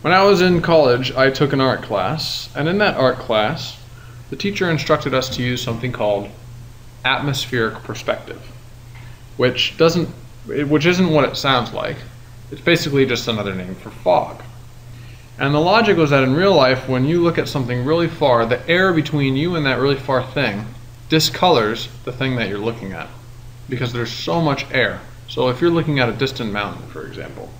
When I was in college, I took an art class, and in that art class, the teacher instructed us to use something called atmospheric perspective, which doesn't which isn't what it sounds like. It's basically just another name for fog. And the logic was that in real life, when you look at something really far, the air between you and that really far thing discolors the thing that you're looking at because there's so much air. So if you're looking at a distant mountain, for example,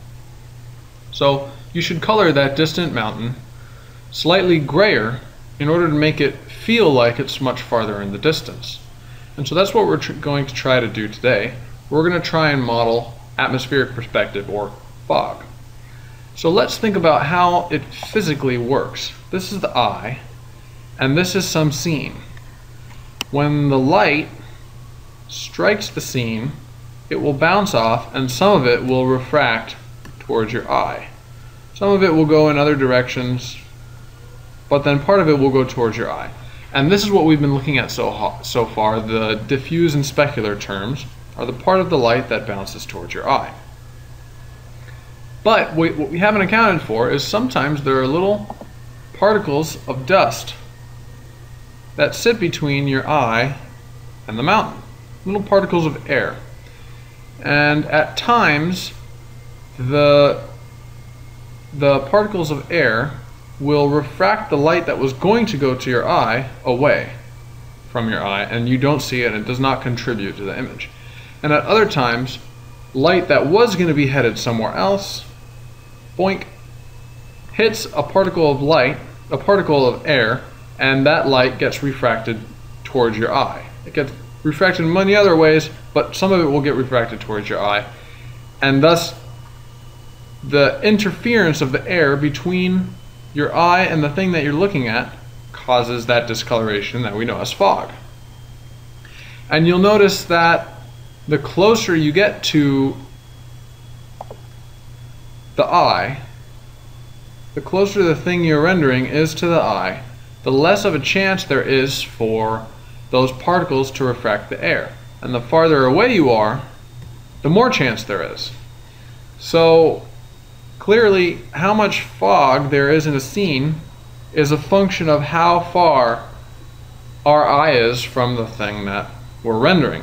so you should color that distant mountain slightly grayer in order to make it feel like it's much farther in the distance. And so that's what we're going to try to do today. We're going to try and model atmospheric perspective or fog. So let's think about how it physically works. This is the eye, and this is some scene. When the light strikes the scene, it will bounce off and some of it will refract towards your eye. Some of it will go in other directions, but then part of it will go towards your eye. And this is what we've been looking at so, so far. The diffuse and specular terms are the part of the light that bounces towards your eye. But what we haven't accounted for is sometimes there are little particles of dust that sit between your eye and the mountain. Little particles of air. And at times, the, the particles of air will refract the light that was going to go to your eye away from your eye, and you don't see it, and it does not contribute to the image. And at other times, light that was going to be headed somewhere else, boink, hits a particle of light, a particle of air, and that light gets refracted towards your eye. It gets refracted in many other ways, but some of it will get refracted towards your eye. And thus, the interference of the air between your eye and the thing that you're looking at causes that discoloration that we know as fog. And you'll notice that the closer you get to the eye, the closer the thing you're rendering is to the eye, the less of a chance there is for those particles to refract the air. And the farther away you are, the more chance there is. So clearly, how much fog there is in a scene is a function of how far our eye is from the thing that we're rendering.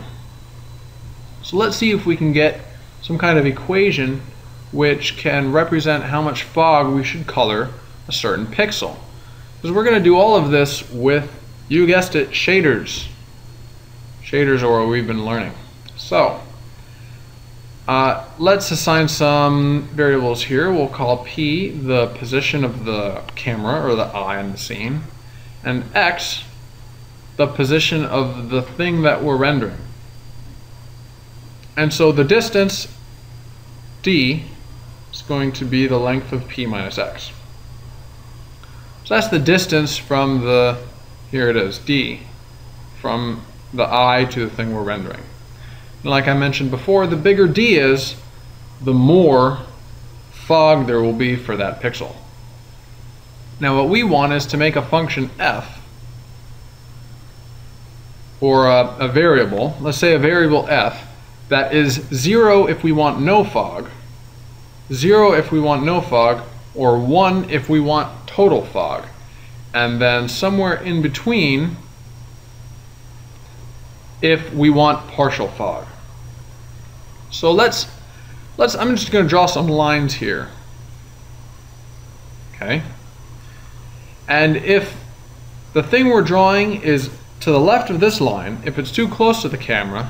So let's see if we can get some kind of equation which can represent how much fog we should color a certain pixel. Because we're going to do all of this with, you guessed it, shaders. Shaders are what we've been learning. So, uh, let's assign some variables here. We'll call P the position of the camera or the eye in the scene, and X the position of the thing that we're rendering. And so the distance d is going to be the length of P minus X. So that's the distance from the, here it is, d, from the eye to the thing we're rendering. Like I mentioned before, the bigger d is, the more fog there will be for that pixel. Now what we want is to make a function f, or a, a variable, let's say a variable f, that is 0 if we want no fog, 0 if we want no fog, or 1 if we want total fog. And then somewhere in between if we want partial fog. So let's, let's I'm just going to draw some lines here. Okay. And if the thing we're drawing is to the left of this line, if it's too close to the camera,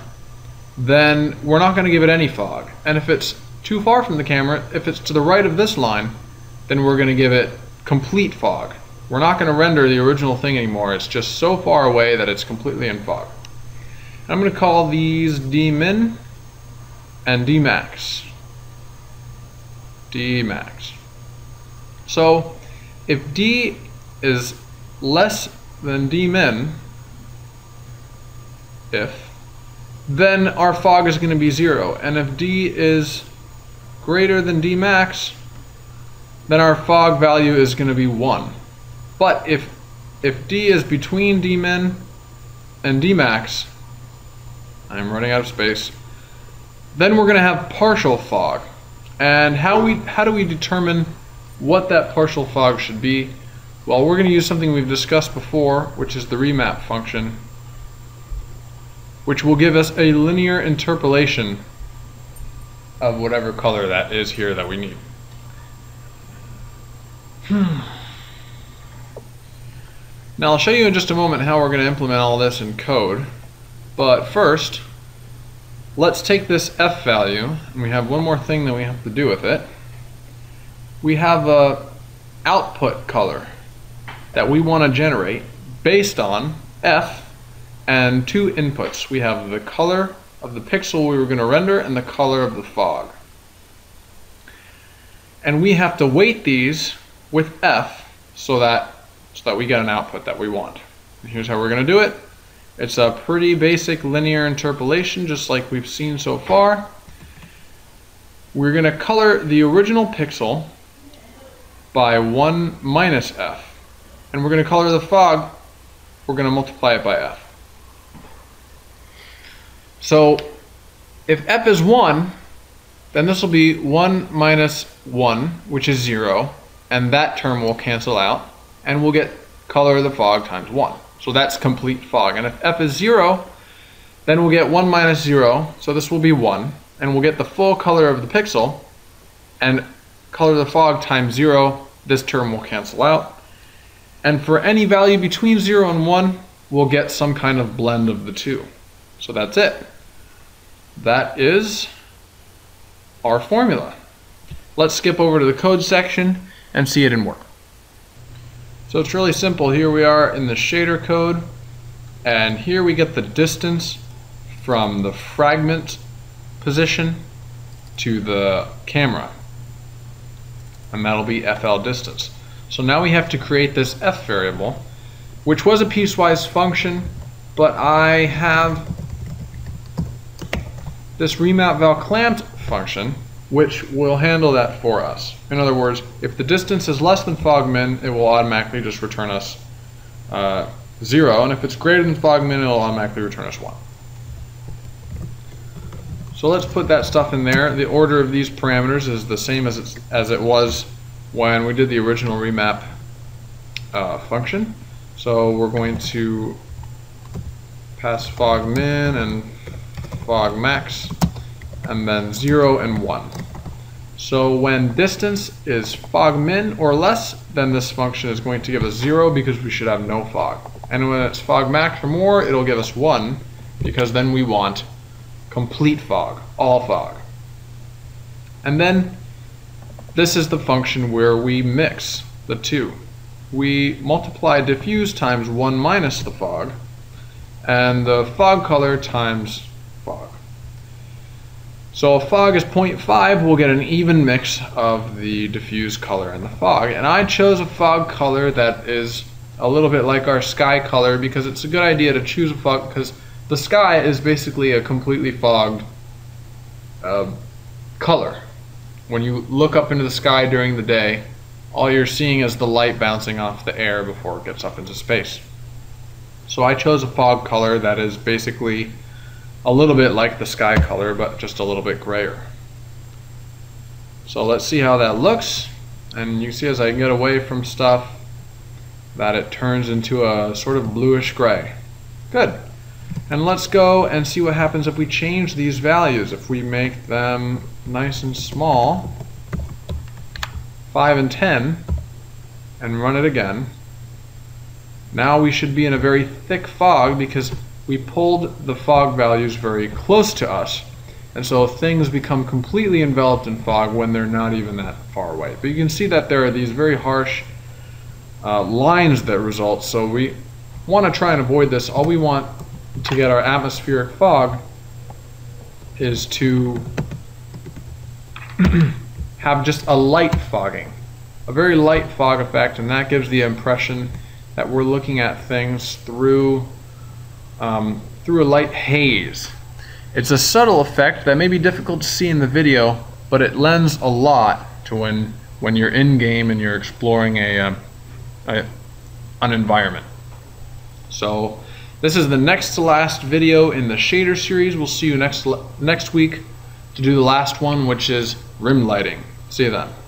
then we're not going to give it any fog. And if it's too far from the camera, if it's to the right of this line, then we're going to give it complete fog. We're not going to render the original thing anymore. It's just so far away that it's completely in fog. I'm going to call these dmin and dmax. dmax. So if d is less than dmin, if, then our fog is going to be zero. And if d is greater than d max, then our fog value is going to be 1. But if, if d is between d min and d max, I'm running out of space, then we're going to have partial fog. And how, we, how do we determine what that partial fog should be, well, we're going to use something we've discussed before, which is the remap function, which will give us a linear interpolation of whatever color that is here that we need. Hmm. Now I'll show you in just a moment how we're going to implement all this in code. But first, let's take this f value, and we have one more thing that we have to do with it. We have a output color that we want to generate based on f and two inputs. We have the color of the pixel we were going to render and the color of the fog. And we have to weight these with f so that so that we get an output that we want. And here's how we're going to do it. It's a pretty basic linear interpolation just like we've seen so far. We're going to color the original pixel by 1 minus f. And we're going to color the fog, we're going to multiply it by f. So if f is 1, then this will be 1 minus 1, which is 0, and that term will cancel out and we'll get color of the fog times 1. So that's complete fog. And if f is 0, then we'll get 1 minus 0, so this will be 1, and we'll get the full color of the pixel, and color of the fog times 0, this term will cancel out. And for any value between 0 and 1, we'll get some kind of blend of the two. So that's it. That is our formula. Let's skip over to the code section and see it in work. So it's really simple. Here we are in the shader code, and here we get the distance from the fragment position to the camera. And that'll be FL distance. So now we have to create this F variable, which was a piecewise function, but I have this remap val clamped function which will handle that for us. In other words, if the distance is less than fogmin, it will automatically just return us uh, 0, and if it's greater than fogmin, it will automatically return us 1. So let's put that stuff in there. The order of these parameters is the same as, it's, as it was when we did the original remap uh, function. So we're going to pass fog min and fog max and then 0 and 1. So when distance is fog min or less, then this function is going to give us 0 because we should have no fog. And when it's fog max or more, it'll give us 1 because then we want complete fog, all fog. And then this is the function where we mix the two. We multiply diffuse times 1 minus the fog, and the fog color times. So if fog is 0.5, we'll get an even mix of the diffuse color and the fog. And I chose a fog color that is a little bit like our sky color because it's a good idea to choose a fog because the sky is basically a completely fogged uh, color. When you look up into the sky during the day, all you're seeing is the light bouncing off the air before it gets up into space. So I chose a fog color that is basically a little bit like the sky color, but just a little bit grayer. So let's see how that looks. And you see as I get away from stuff that it turns into a sort of bluish gray. Good. And let's go and see what happens if we change these values. If we make them nice and small, 5 and 10, and run it again. Now we should be in a very thick fog because we pulled the fog values very close to us. And so things become completely enveloped in fog when they're not even that far away. But you can see that there are these very harsh uh, lines that result. So we want to try and avoid this. All we want to get our atmospheric fog is to have just a light fogging, a very light fog effect, and that gives the impression that we're looking at things through um, through a light haze. It's a subtle effect that may be difficult to see in the video, but it lends a lot to when, when you're in game and you're exploring a, uh, a an environment. So this is the next to last video in the shader series. We'll see you next next week to do the last one, which is rim lighting. See you then.